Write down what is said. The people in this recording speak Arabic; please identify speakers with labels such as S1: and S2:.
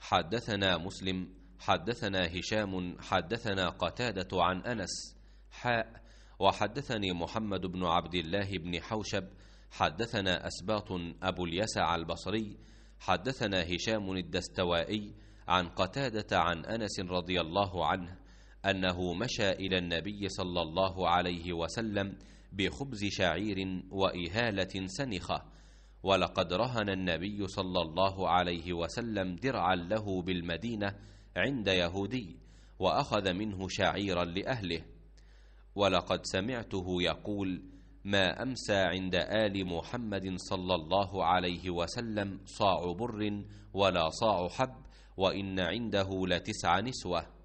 S1: حدثنا مسلم حدثنا هشام حدثنا قتادة عن أنس حاء وحدثني محمد بن عبد الله بن حوشب حدثنا أسباط أبو اليسع البصري حدثنا هشام الدستوائي عن قتادة عن أنس رضي الله عنه أنه مشى إلى النبي صلى الله عليه وسلم بخبز شعير وإهالة سنخة ولقد رهن النبي صلى الله عليه وسلم درعا له بالمدينة عند يهودي وأخذ منه شعيرا لأهله. ولقد سمعته يقول ما أمسى عند آل محمد صلى الله عليه وسلم صاع بر ولا صاع حب وإن عنده لتسع نسوة.